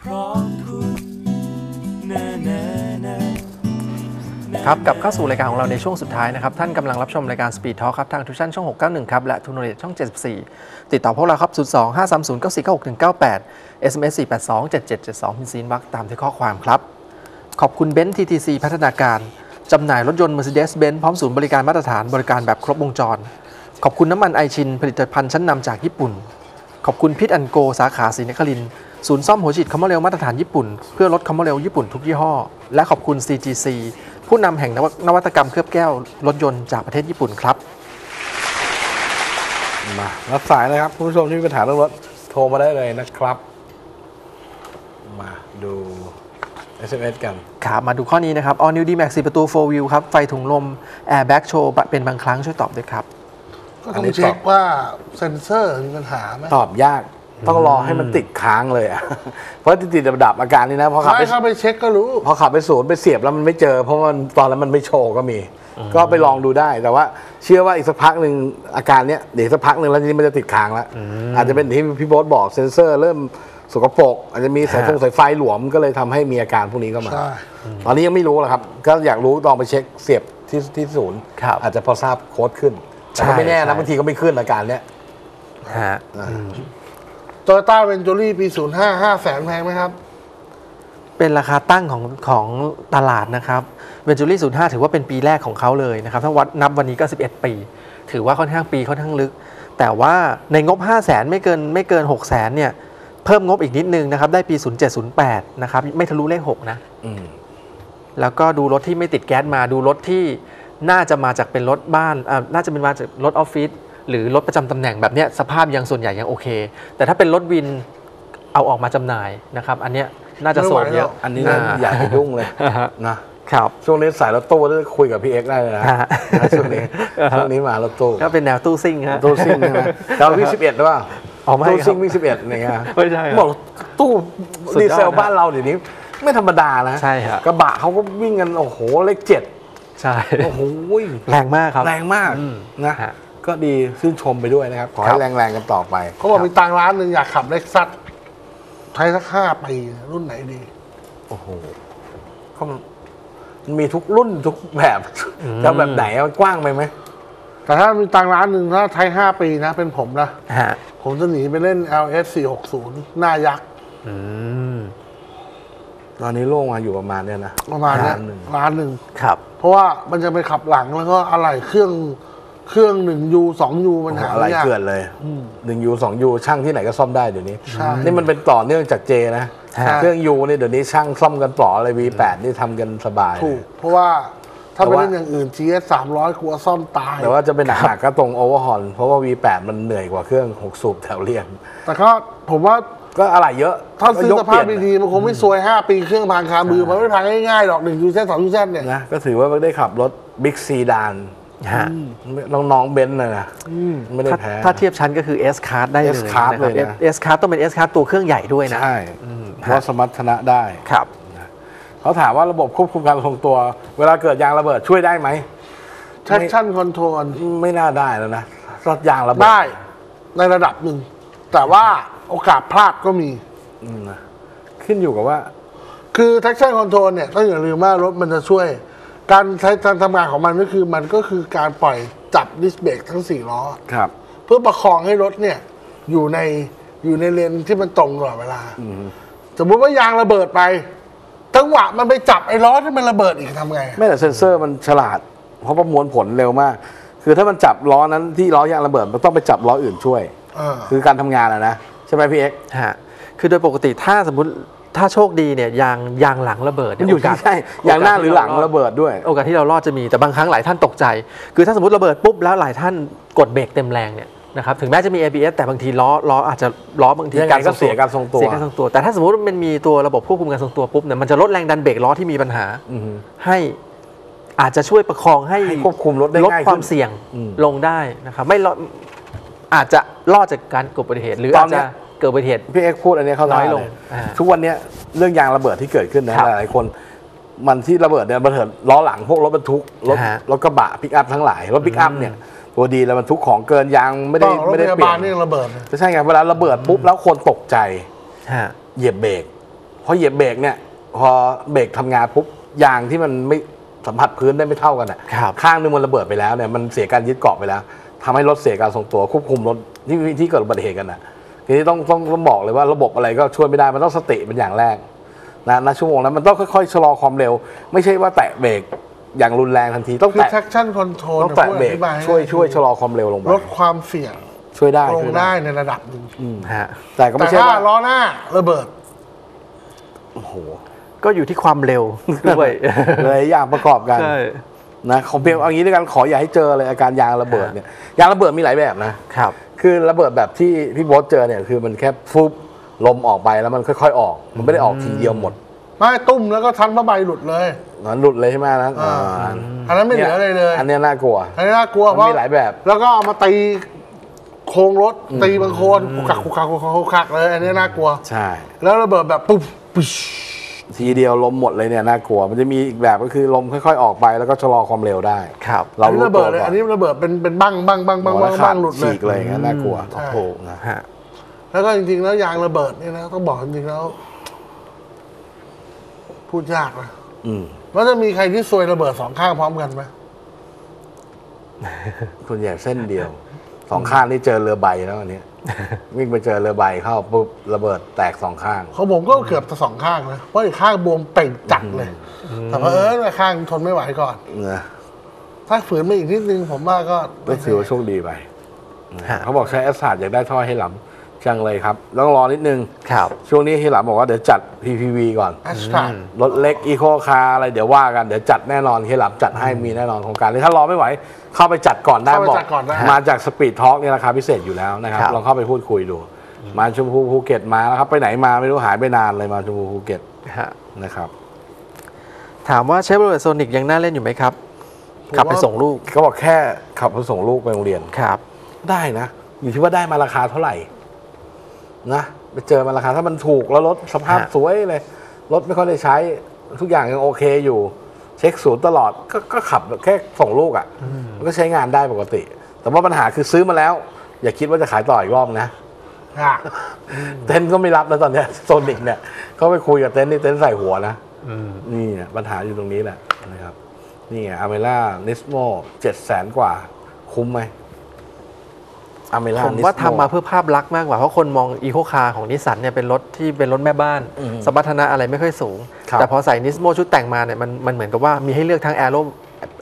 พร้อมคุณนะนะนะครับกลับเข้าสู่รายการของเราในช่วงสุดท้ายนะครับ ท่านกำลังรับชมรายการ Speed Talk ครับ ทาง TrueVisions ช่อง 691 ครับ และทูนเรตช่อง 74 ติดต่อพวกเราครับ 02 530 9496 198 SMS 482 7772พิมพ์ CN วรรคตามด้วยข้อความครับ ขอบคุณเบนซ์ TTC พัฒนาการ จำหน่ายรถยนต์ Mercedes-Benz พร้อมศูนย์บริการมาตรฐานบริการแบบครบวงจร ขอบคุณน้ำมัน Aisin ผลิตภัณฑ์ชั้นนำจากญี่ปุ่น ขอบคุณพิษอันโกสาขาศรีนครินทร์ ศูนย์ซ่อมหัวฉีดคอมมอเรลมาตรฐานญี่ปุ่น เพื่อลดคอมมอเรลญี่ปุ่นทุกยี่ห้อ และขอบคุณ CGC ผู้นำแห่งนวนวัตกรรมเคลือบแก้วรถยนต์จากประเทศญี่ปุ่นครับ มารับสายเลยครับคุณผู้ชมที่มีปัญหาเรื่องรถโทรมาได้เลยนะครับ มาดู SMS กัน ครับ มาดูข้อนี้นะครับ All New D-Max 4ประตู 4 Wheel ครับ ไฟถุงลม Airbag Show เป็นบางครั้งช่วยตอบด้วยครับ ก็อัต้อนงนี้เช็ตคอบ ว่าเซ็นเซอร์มีปัญหาไหมตอบยาก ต้องรอให้มันติดค้างเลยอะเพราะติดติดดับๆอาการนี้นะพอขับใครไปเข้าไปเช็คก็รู้ พอขับไปศูนย์ไปเสียบแล้วมันไม่เจอ เพราะมันตอนนั้นมันไม่โชว์ก็มี ก็ไปลองดูได้แต่ว่า เชื่อว่าอีกสักพักหนึ่งอาการเนี้ยเดี๋ยวสักพักหนึ่งแล้วทีนี้มันจะติดค้างแล้วอาจจะเป็นที่พี่โบ๊ทบอกเซนเซอร์เริ่มสกปรกอาจจะมีสายฟงสายไฟหลวมก็เลยทำให้มีอาการพวกนี้เข้ามาใช่ตอนนี้ยังไม่รู้หรอกครับ ก็อยากรู้ลองไปเช็คเสียบที่ที่ศูนย์ครับอาจจะพอทราบโค้ดขึ้นแต่ก็ใช่ไม่แน่ใช่นะบางทีก็ไม่ขึ้นอาการเนี้ยฮะ โตโยต้าเวนจูรี่ปี 05 5แสนแพงไหมครับ เป็นราคาตั้งของของตลาดนะครับเวนจูรี่05 ถือว่าเป็นปีแรกของเขาเลยนะครับ ถ้าวัดนับวันนี้ก็ 11 ปี ถือว่าค่อนข้างปีค่อนข้างลึก แต่ว่าในงบ 5 0 0แสนไม่เกินไม่เกิน 6 0แสนเนี่ย เพิ่มงบอีกนิดนึงนะครับ ได้ปี 0708 นะครับ ไม่ทะลุเลข 6 นะอืมแล้วก็ดูรถที่ไม่ติดแก๊สมาดูรถที่น่าจะมาจากเป็นรถบ้านอ่าน่าจะเป็นมาจากรถออฟฟิศ หรือรถประจำตำแหน่งแบบเนี้ยสภาพยังส่วนใหญ่ยังโอเค แต่ถ้าเป็นรถวินเอาออกมาจำหน่ายนะครับ อันเนี้ยน่าจะโสดเยอะอันนี้นะอย่าไปยุ่งเลยนะครับช่วงนี้สายรถตู้ได้คุยกับพี่เอ็กซ์ได้เลยนะฮะนะช่วงนี้ช่วงนี้มารถตู้ก็เป็นแนวตู้ซิ่งฮะตู้ซิ่งใช่ไหมเราวิ่งสิบเอ็ดหรือเปล่าอ๋อไม่ตู้ครับซิ่งวิ่งสิบเอ็ดเนี่ยไม่ใช่ครับบอกตู้สุดยอดดีเซลนะบ้านเราเดี๋ยวนี้ ไม่ธรรมดานะใช่ครับกระบะเขาก็วิ่งกันโอ้โหเลขเจ็ดใช่โอ้โหแรงมากครับแรงมากอืมนะฮะ ก็ดีชื่นชมไปด้วยนะครับ ขอครัให้บแรงๆกันต่อไปเขาบอกมีตังค์ร้านหนึ่งอยากขับเล็กซัสใช้สักห้าปีรุ่นไหนดี โอ้โหเขามันมีทุกรุ่นทุกแบบจะแบบไหนอะมันกว้างไปไหม แต่ถ้ามีตังค์ร้านหนึ่งถ้าใช้ห้าปีนะ เป็นผมนะฮะผมจะหนีไปเล่น LS 460หน้ายักษ์อืมตอนนี้โล่งมาอยู่ประมาณเนี้ยนะ ประมาณเนี้ยล้นหนึ่งร้านหนึ่งครับ เพราะว่ามันจะไปขับหลังแล้วก็อะไรเครื่อง เครื่องหนึ่งยูสองยูมันโอ้โหหาอะไรยากเกินเลยหนึ่งยูสองยูช่างที่ไหนก็ซ่อมได้เดี๋ยวนี้ใช่นี่มันเป็นต่อเนื่องจากเจนะฮะเครื่องยูนี่เดี๋ยวนี้ช่างซ่อมกันต่ออะไร V8 นี่ทำกันสบายถูกเพราะว่าถ้าแต่ไปว่าเล่นอย่างอื่น GS 300กลัวซ่อมตาย แต่ว่าจะเป็นหนักๆก็ตรงโอเวอร์ฮอนเพราะว่า V8 มันเหนื่อยกว่าเครื่อง 6 สูบแถวเรียง แต่ก็ผมว่าก็อะไหล่เยอะ ถ้าซื้อคัดสภาพเปลี่ยนดีๆมันคงไม่ซวย 5 ปีเครื่องพังคามือ มันไม่พังง่ายๆหรอก1ยูเซนสองยูเซนเนี่ยนะก็ถือว่าได้ขับรถ big sedan ฮะน้องๆเบนซ์เลยนะไม่ได้ถ้าแพ้ถ้าเทียบชั้นก็คือ S-Class ได้เลย S-Class นะครับเลยนะ S-Class ต้องเป็น S-Class ตัวเครื่องใหญ่ด้วยนะ ใช่เพราะสมรรถนะได้ครับเขาถามว่าระบบควบคุมการทรงตัว เวลาเกิดยางระเบิดช่วยได้ไหม traction control ไม่น่าได้แล้วนะรถยางระเบิดได้ ในระดับหนึ่ง แต่ว่าโอกาสพลาดก็มีอืมนะขึ้นอยู่กับว่า คือ traction control เนี่ยต้องอย่าลืมว่ารถมันจะช่วย การใช้การทำงานของมันก็คือมันก็คือการปล่อยจับดิสเบรกทั้ง4ล้อ ครับ เพื่อประคองให้รถเนี่ย อยู่ในอยู่ในเลนที่มันตรงตลอดเวลาสมมุติว่ายางระเบิดไปจังหวะมันไปจับไอ้ล้อที่มันระเบิดอีกทำไงไม่แต่เซนเซอร์มันฉลาด เพราะประมวลผลเร็วมาก คือถ้ามันจับล้อนั้นที่ล้อยางระเบิดมันต้องไปจับล้ออื่นช่วย เออ คือการทำงานอะนะ ใช่ไหมพี่เอ็กซ์ ฮะคือโดยปกติถ้าสมมติ ถ้าโชคดีเนี่ยยางยางหลังระเบิดมันอยู่ที่สใช่ ยางหน้าหรือหลังระเบิดด้วย โอกาสที่เรารอดจะมีแต่บางครั้งหลายท่านตกใจ คือถ้าสมมติระเบิดปุ๊บแล้วหลายท่านกดเบรกเต็มแรงเนี่ยนะครับถึงแม้จะมี ABS แต่บางทีล้อล้ออาจจะล้อบางทียังไงก็เสียการทรงตัวเสียการทรงตัว แต่ถ้าสมมติมันมีตัวระบบควบคุมการทรงตัวปุ๊บเนี่ยมันจะลดแรงดันเบรกล้อที่มีปัญหาอือฮึให้อาจจะช่วยประคองให้ให้ควบคุมรถได้ลดง่ายขึ้นความเสี่ยงอืมลงได้นะครับไม่รอดอาจจะรอดจากการเกิดอุบัติเหตุหรือตออานจเนี้จะย เกิดอุบัติเหตุ พี่เอ็กซ์พูดอันนี้เขาน้อยลงได้เอ่าทุกวันเนี้ยเรื่องยางระเบิดที่เกิดขึ้นนะครับหลายๆคนมันที่ระเบิดเนี่ยระเบิดล้อหลังพวกรถบรรทุกรถฮะ รถกระบะปิกอัพทั้งหลายรถปิกอัพเนี่ยตัวดีแล้วบรรทุกของเกินยางไม่ได้ต้องรถไม่พได้ยาเปลี่บายลนนี่ยังระเบิดเลยก็ใช่ไงเวลาระเบิดปุ๊บแล้วคนตกใจ ฮะ เหยียบเบรกพอเหยียบเบรกเนี่ย พอเบรกทำงานปุ๊บยางที่มันไม่สัมผัสพื้นได้ไม่เท่ากันอะครับข้างหนึงมันระเบิดไปแล้วเนี่ยมันเสียการยึดเกาะไปแล้วทำให้รถเสียการทรงตัวควบคุมรถที่ที่เกิดอุบัติเหตุกันนะ ทีนี้ต้องต้องต้องบอกเลยว่าระบบอะไรก็ช่วยไม่ได้มันต้องสติเป็นอย่างแรกนะณชั่วโมงนั้นมันต้องค่อยๆชะลอความเร็ว ไม่ใช่ว่าแตะเบรกอย่างรุนแรงทันทีต้องคือ แตะ traction control ต้องแตะเบรกอธิบาให้ช่วยช่วยชะลอความเร็วลงไปลดความเสี่ยงช่วยได้ลงช่วยได้ในระดับหนึ่งฮะแต่ก็แต่ไม่ใช่ถ้าว่าล้อหน้าระเบิด โอ้โหก็อยู่ที่ความเร็วด้วยเลยอย่างประกอบกัน ใช่ นะของเพียงเอางี้ด้วยกันขออย่าให้เจอเลยอาการยางระเบิดเนี่ยยางระเบิดมีหลายแบบนะครับ คือระเบิดแบบที่พี่โบ๊ทเจอเนี่ยคือมันแค่ฟุบลมออกไปแล้วมันค่อย ๆ ออก มันไม่ได้ออกทีเดียวหมด ไม่ตุ้มแล้วก็ทันผ้าใบหลุดเลยนั้นหลุดเลยใช่ไหมนะอ่าอ่าอันนั้นไม่เหลืออะไรเลย อันเนี้ยน่ากลัว อันนี้น่ากลัวมันเพราะมีหลายแบบ แล้วก็เอามาตีโครงรถตีบางโคนคุกคักคุกคักคุกคักคุกคักเลย อันนี้น่ากลัว ใช่ แล้วระเบิดแบบปุ๊บปุ๊บ ทีเดียวลมหมดเลยเนี่ยน่ากลัว มันจะมีอีกแบบก็คือลมค่อยๆ ออกไปแล้วก็ชะลอความเร็วได้ ครับเราอันนี้รู้ระตัเบิวดเลยก่ออันนนี้ระเบิดเป็นเป็นบ้างบ้างบ้างบ้างหัวบ้างละขาบ้าดงหลุดเลฉียกเลยอย่างนั้นน่ากลัวใช่โอ้โหนะฮะแล้วก็จริงๆแล้วยางระเบิดเนี่ยนะต้องบอกจริงๆแล้ว พูดยากนะอืมว่าจะมีใครที่ซวยระเบิดสองข้างพร้อมกันไหมส่วนใหญ่เส้นเดียวสองข้างนี่เจอเรือใบแล้วอันเนี้ย วิ่งไปเจอเรือใบเข้าปุ๊บระเบิดแตกสองข้าง ของผมก็เกือบจะสองข้างนะเพราะอีกข้างบวมเป่งจัดเลย แต่เพอเออข้างทนไม่ไหวก่อน นะถ้าฝืนมาอีกนิดนึงผมว่าก็ก็ถือว่าโชคดีไป ฮะ เขาบอกใช้แอสซาดอยากได้ท่อไหหลำ จังเลยครับ ต้องรอนิดนึง ครับ ช่วงนี้ไหหลำบอกว่าเดี๋ยวจัด PPV ก่อนแอชตารถเล็กอีโคคาร์อะไรเดี๋ยวว่ากัน เดี๋ยวจัดแน่นอนไหหลำจัดให้มีแน่นอนโครงการนี้ถ้ารอไม่ไหว เข้าไปจัดก่อนได้เข้าไปบอกจัดก่อนได้ มาจาก Speed Talk เนี่ยราคาพิเศษอยู่แล้วนะครับครับ ลองเข้าไปพูดคุยดู ม้าชมพูภูเก็ตมาแล้วครับไปไหนมาไม่รู้หายไปนานเลยม้าชมพูภูเก็ตฮะนะครับถามว่า Chevrolet Sonic ยังน่าเล่นอยู่ไหมครับ ขับไปส่งลูกเขาบอกแค่ขับไปส่งลูกไปโรงเรียน ครับ ได้นะ อยู่ที่ว่าได้มาราคาเท่าไหร่ นะไปเจอมาราคาถ้ามันถูกแล้วรถสภาพฮะสวยเลยรถไม่ค่อยได้ใช้ทุกอย่างยังโอเคอยู่ เช็คศูนย์ตลอดก็ก็ขับแค่ส่งลูกอะ่ะมันก็ใช้งานได้ปกติ แต่ว่าปัญหาคือซื้อมาแล้ว อย่าคิดว่าจะขายต่ออีกรอบนะอะเต็นท์ก็ไม่รับแล้วตอนเนี้ย Sonic เนี่ยเขาไปคุยกับเต็นท์นี่เต็นท์ส่ายหัวนะนี่เนี่ยปัญหาอยู่ตรงนี้แหละนะครับนี่ไง Almera Nismo เจ็ดแสนกว่า คุ้มไหม Almera ผมว่าทำมาเพื่อภาพลักษณ์มากกว่า เพราะคนมองอีโคคาร์ของนิสสันเนี่ยเป็นรถที่เป็นรถแม่บ้าน สมรรถนะอะไรไม่ค่อยสูงครับแต่พอใส่ Nismo ชุดแต่งมาเนี่ยมันมันเหมือนกับว่ามีให้เลือกทั้ง aero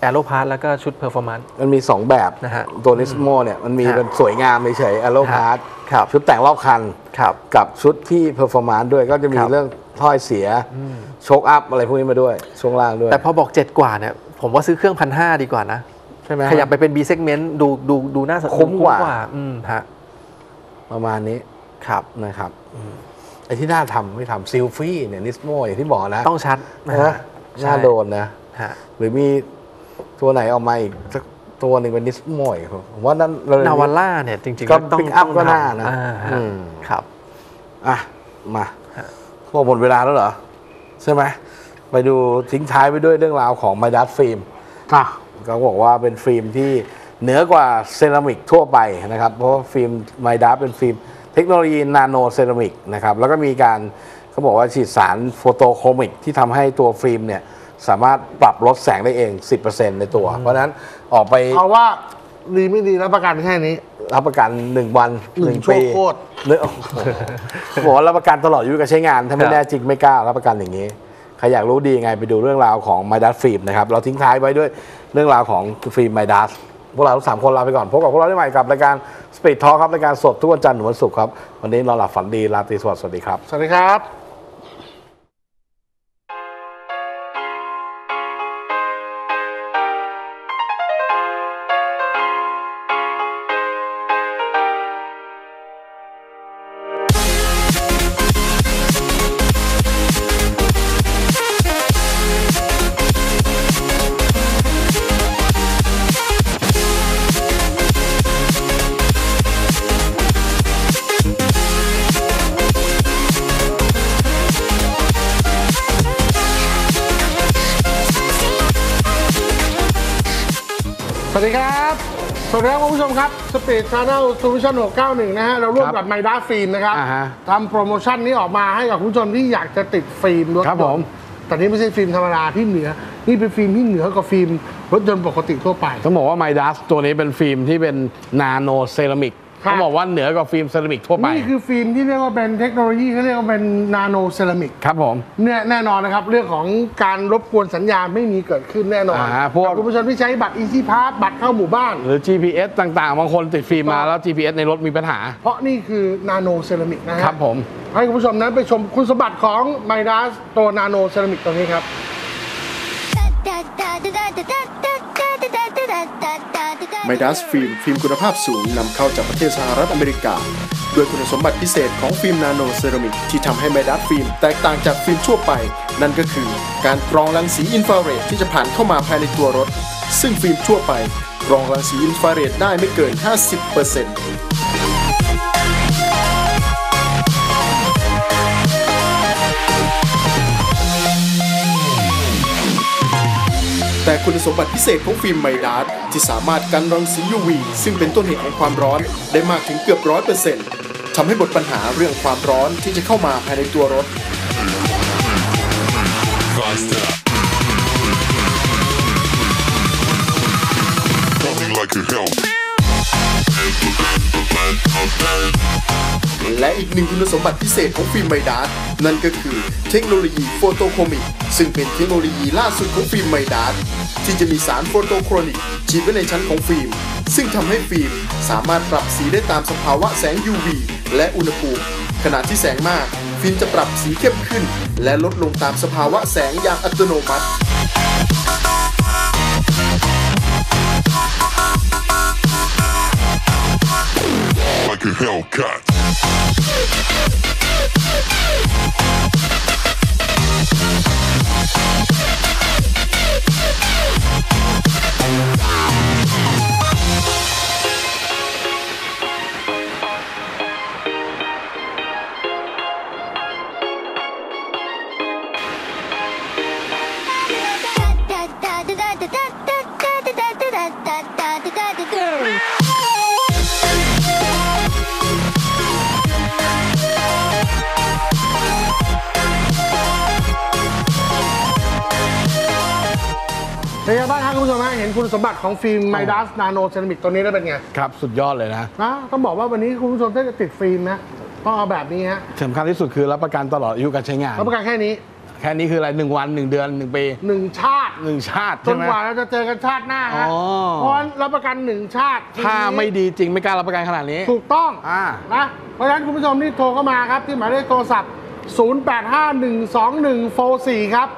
aero part แล้วก็ชุด performance มันมี 2 แบบนะฮะตัว Nismo เนี่ยมันมีฮะเป็นสวยงามเฉยๆ aero partครับชุดแต่งรอบคันครับกับชุดที่ performance ด้วยก็จะมีครับเรื่องท่อไอเสียโช้คอัพอะไรพวกนี้มาด้วยช่วงล่างด้วย แต่พอบอก 7 กว่าเนี่ยผมว่าซื้อเครื่องพันห้าดีกว่านะใช่ไหมขยับไปเป็น B segment ดูดูดูน่าสนคุ้มกว่าอืมฮะประมาณนี้ครับนะครับไอ้ที่น่าทำไม่ทำ Sylphy เนี่ย Nismo อย่างที่บอกนะ ต้องชัดนะนะฮะน่าโดนนะฮะหรือมีตัวไหนออกมาอีกสักตัวหนึ่งเป็น Nismo อีกผมว่านั่นเรา Navara เนี่ยจริงๆก็ต้อง pick up ต้องก็น่าทำนะอ่าฮะอืมครับอะมาฮะพอหมดเวลาแล้วเหรอ ใช่ไหมไปดูทิ้งท้ายไปด้วยเรื่องราวของไมดัสฟิล์มอะ ก็บอกว่าเป็นฟิล์มที่เหนือกว่าเซรามิกทั่วไปนะครับ เพราะว่าฟิล์มไมดัสเป็นฟิล์มเทคโนโลยีนาโนเซรามิกนะครับ แล้วก็มีการเขาบอกว่าฉีดสาร photochromic ที่ทำให้ตัวฟิล์มเนี่ยสามารถปรับลดแสงได้เอง 10%ในตัว เพราะฉะนั้นออกไปเอาว่าดีไม่ดีรับประกันแค่นี้ รับประกัน 1 วันหนึ่ง1ชั่วปีโคตรเนื้อโอ้โหบอกว่ารับประกันตลอดอายุการใช้งาน ถ้าไม่ครับแน่จริงไม่กล้ารับประกันอย่างนี้ใครอยากรู้ดียังไงไปดูเรื่องราวของไมดัสฟิล์มนะครับ เราทิ้งท้ายไว้ด้วยเรื่องราวของฟิล์มไมดัสพวกเราทั้งสามคนลาไปก่อน พบกับพวกเราได้ใหม่กับรายการ Speed Talk ครับรายการสดทุกวันจันทร์ถึงวันศุกร์ครับ วันนี้นอนหลับฝันดีราตรีสวัสดิ์สวัสดีครับ สวัสดีครับ สวัสดีครับสวัสดีครับคุณผู้ชมครับ Speed Channel Solution 691 นะฮะ เราร่วมกับไมด้าฟิล์มนะครับอ่าฮะทำโปรโมชั่นนี้ออกมาให้กับคุณผู้ชมที่อยากจะติดฟิล์มรถยนต์ครับผมแต่นี่ไม่ใช่ฟิล์มธรรมดาที่เหนือ นี่เป็นฟิล์มที่เหนือกว่าฟิล์มรถยนต์ปกติทั่วไป ต้องบอกว่าไมดัสตัวนี้เป็นฟิล์มที่เป็นนาโนเซรามิกครับ เขาบอกว่าเหนือกว่าฟิล์มเซรามิกทั่วไป นี่คือฟิล์มที่เรียกว่าเป็นเทคโนโลยีเขาเรียกว่าเป็นนาโนเซรามิกครับผมเนี่ยแน่นอนนะครับ เรื่องของการรบกวนสัญญาณไม่มีเกิดขึ้นแน่นอนอ่าพวกกับคุณผู้ชมที่ใช้บัตร Easy Pass บัตรเข้าหมู่บ้าน หรือ GPS ต่างๆ บางคนติดฟิล์มมาแล้ว GPS ในรถมีปัญหา เพราะนี่คือนาโนเซรามิกนะฮะครับผม ให้คุณผู้ชมนั้นไปชมคุณสมบัติของไมดัสตัวนาโนเซรามิกตัวนี้ครับ ไมดัสฟิล์มฟิล์มคุณภาพสูงนำเข้าจากประเทศสหรัฐอเมริกา ด้วยคุณสมบัติพิเศษของฟิล์มนาโนเซรามิกที่ทำให้ไมดัสฟิล์มแตกต่างจากฟิล์มทั่วไป นั่นก็คือการกรองรังสีอินฟราเรดที่จะผ่านเข้ามาภายในตัวรถ ซึ่งฟิล์มทั่วไปกรองรังสีอินฟราเรดได้ไม่เกิน 50% แต่คุณสมบัติพิเศษของฟิล์มไมดาร์ที่สามารถกันรังสี UV ซึ่งเป็นต้นเหตุของความร้อนได้มากถึงเกือบร้อยเปอร์เซ็นต์ทำให้หมดปัญหาเรื่องความร้อนที่จะเข้ามาภายในตัวรถ หนึ่งคุณสมบัติพิเศษของฟิล์มไมดาร์นั่นก็คือเทคโนโลยี photochromic ซึ่งเป็นเทคโนโลยีล่าสุดของฟิล์มไมดาร์ที่จะมีสาร photochromic ฉีดไว้ในชั้นของฟิล์ม ซึ่งทำให้ฟิล์มสามารถปรับสีได้ตามสภาวะแสง UV และอุณหภูมิ ขณะที่แสงมาก ฟิล์มจะปรับสีเข้มขึ้น และลดลงตามสภาวะแสงอย่างอัตโนมัติ Like a Hellcat. สมบัติของฟิล์มไมดัสนาโนเซรามิกตัวนี้ได้วเป็นไงครับ สุดยอดเลยนะนะต้องบอกว่าวันนี้คุณผู้ชมถ้าจะติดฟิล์มนะต้องเอาแบบนี้ฮะสำคัญที่สุดคือรับประกันตลอดอายุการใช้งานรับประกันแค่นี้แค่นี้คืออะไรหนึ่งวันหนึ่งเดือนหนึ่งปีหนึ่งชาติหนึ่งชาติจใช่นไหม กว่าเราจะเจอกันชาติหน้าฮะอ๋อ เพราะฉะนั้นรับประกันหนึ่งชาติถ้าไม่ดีจริงไม่กล้ารับประกันขนาดนี้ ถูกต้องอ่า นะเพราะฉะนั้นคุณผู้ชมที่โทรเข้ามาครับ ที่หมายเลขโทรศัพท์ 08512144 ครับ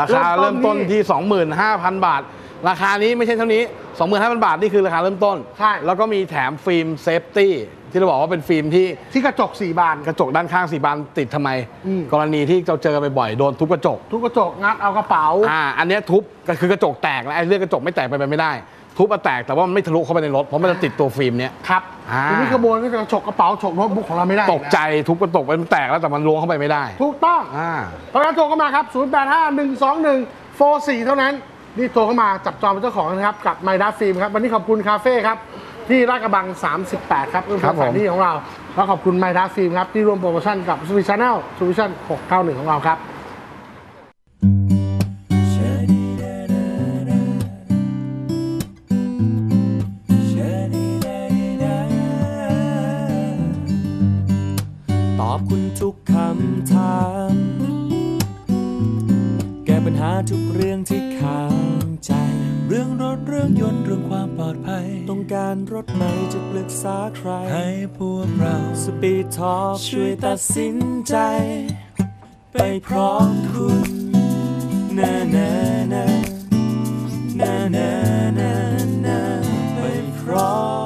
ราคาเริ่มต้นที่ 25,000 บาท ราคานี้ไม่ใช่เท่านี้ 25,000 บาท นี่คือราคาเริ่มต้น ใช่ แล้วก็มีแถมฟิล์ม safety ที่เราบอกว่าเป็นฟิล์มที่ที่กระจกสี่บาน กระจกด้านข้างสี่บานติดทำไม อืม กรณีที่เราเจอกันบ่อยๆโดนทุบกระจก ทุบกระจกงัดเอากระเป๋า อ่า อันเนี้ยทุบก็คือกระจกแตกแล้วไอ้เรื่องกระจกไม่แตกไปไปไม่ได้ ทุบอะแตกแต่ว่ามันไม่ทะลุเข้าไปในรถเพราะมันจะติดตัวฟิล์มเนี้ย ครับอ่า ทีนี้ขโมยก็จะฉกกระเป๋าฉกโน้ตบุ๊กของเราไม่ได้ตกใจทุบกระจกไปมันแตกแล้วแต่มันล้วงเข้าไปไม่ได้ ถูกต้อง อ่า เพราะฉะนั้นโทรเข้ามาครับ 08512144 เท่านั้น นี่โทรเข้ามาจับจองเป็นเจ้าของนะครับ กับไมด้าฟิล์มครับ วันนี้ขอบคุณคาเฟ่ครับ ที่ลาดกระบัง 38 ครับเป็นครับสถานที่ของเรา แล้วขอบคุณไมด้าฟิล์มครับ ที่ร่วมโปรโมชั่นกับ Speed Channel Solution 691 ของเราครับตอบคุณทุกคำถาม หาทุกเรื่องที่ข้างใจ เรื่องรถเรื่องยนต์เรื่องความปลอดภัย ต้องการรถไหนจะปรึกษาใคร ให้พวกเราสปีดทอปช่วยตัดสินใจ ไปพร้อมคุณนานานานานานาไปพร้อม